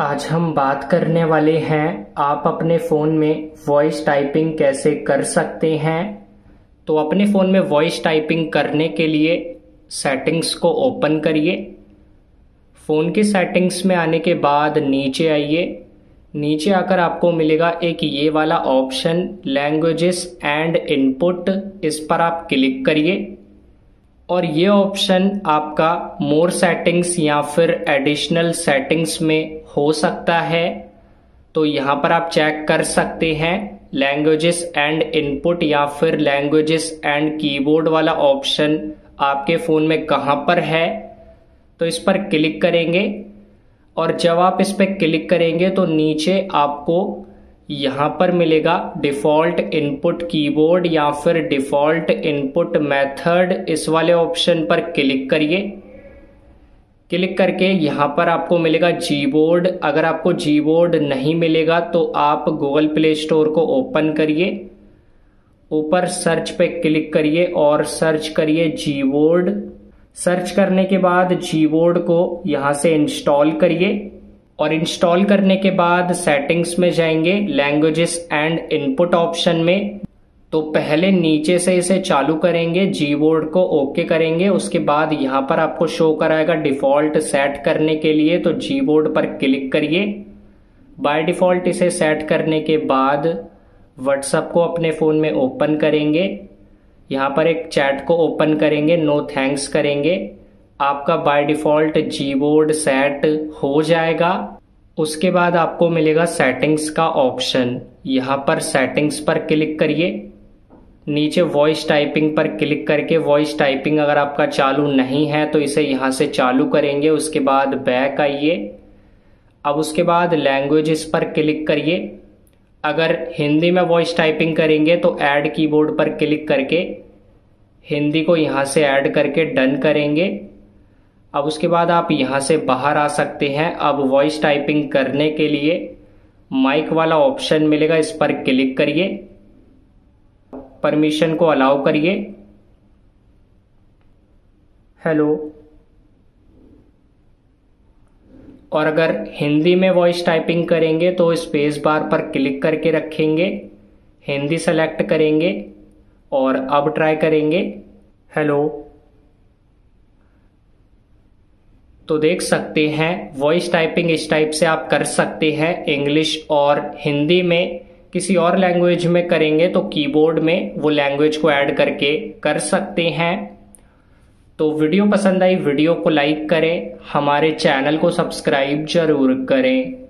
आज हम बात करने वाले हैं, आप अपने फ़ोन में वॉइस टाइपिंग कैसे कर सकते हैं? तो अपने फ़ोन में वॉइस टाइपिंग करने के लिए सेटिंग्स को ओपन करिए। फ़ोन की सेटिंग्स में आने के बाद नीचे आइए। नीचे आकर आपको मिलेगा एक ये वाला ऑप्शन लैंग्वेजेस एंड इनपुट इस पर आप क्लिक करिए। और ये ऑप्शन आपका मोर सेटिंग्स या फिर एडिशनल सेटिंग्स में हो सकता है। तो यहाँ पर आप चेक कर सकते हैं। लैंग्वेजेस एंड इनपुट या फिर लैंग्वेजेस एंड कीबोर्ड वाला ऑप्शन आपके फ़ोन में कहाँ पर है? तो इस पर क्लिक करेंगे। और जब आप इस पर क्लिक करेंगे तो नीचे आपको यहाँ पर मिलेगा डिफ़ॉल्ट इनपुट कीबोर्ड या फिर डिफ़ॉल्ट इनपुट मेथड इस वाले ऑप्शन पर क्लिक करिए। क्लिक करके यहाँ पर आपको मिलेगा जी बोर्ड अगर आपको जी बोर्ड नहीं मिलेगा तो आप गूगल प्ले स्टोर को ओपन करिए। ऊपर सर्च पे क्लिक करिए और सर्च करिए जी बोर्ड सर्च करने के बाद जी बोर्ड को यहाँ से इंस्टॉल करिए। और इंस्टॉल करने के बाद सेटिंग्स में जाएँगे लैंग्वेजेस एंड इनपुट ऑप्शन में। तो पहले नीचे से इसे चालू करेंगे जी बोर्ड को ओके करेंगे, उसके बाद यहाँ पर आपको शो कराएगा डिफ़ॉल्ट सेट करने के लिए तो जी बोर्ड पर क्लिक करिए। बाय डिफ़ॉल्ट इसे सेट करने के बाद व्हाट्सएप को अपने फ़ोन में ओपन करेंगे। यहाँ पर एक चैट को ओपन करेंगे नो थैंक्स करेंगे। आपका by default G board set हो जाएगा। उसके बाद आपको मिलेगा सेटिंग्स का ऑप्शन यहाँ पर सेटिंग्स पर क्लिक करिए। नीचे वॉइस टाइपिंग पर क्लिक करके वॉइस टाइपिंग अगर आपका चालू नहीं है तो इसे यहाँ से चालू करेंगे। उसके बाद बैक आइए। अब उसके बाद लैंग्वेजेस पर क्लिक करिए। अगर हिंदी में वॉइस टाइपिंग करेंगे तो ऐड कीबोर्ड पर क्लिक करके हिंदी को यहाँ से ऐड करके डन करेंगे। अब उसके बाद आप यहाँ से बाहर आ सकते हैं। अब वॉइस टाइपिंग करने के लिए माइक वाला ऑप्शन मिलेगा, इस पर क्लिक करिए। परमिशन को अलाउ करिए। हेलो और अगर हिंदी में वॉइस टाइपिंग करेंगे तो स्पेस बार पर क्लिक करके रखेंगे। हिंदी सेलेक्ट करेंगे और अब ट्राई करेंगे। हेलो तो देख सकते हैं वॉइस टाइपिंग इस टाइप से आप कर सकते हैं इंग्लिश और हिंदी में। किसी और लैंग्वेज में करेंगे तो कीबोर्ड में वो लैंग्वेज को ऐड करके कर सकते हैं। तो वीडियो पसंद आई वीडियो को लाइक करें, हमारे चैनल को सब्सक्राइब ज़रूर करें।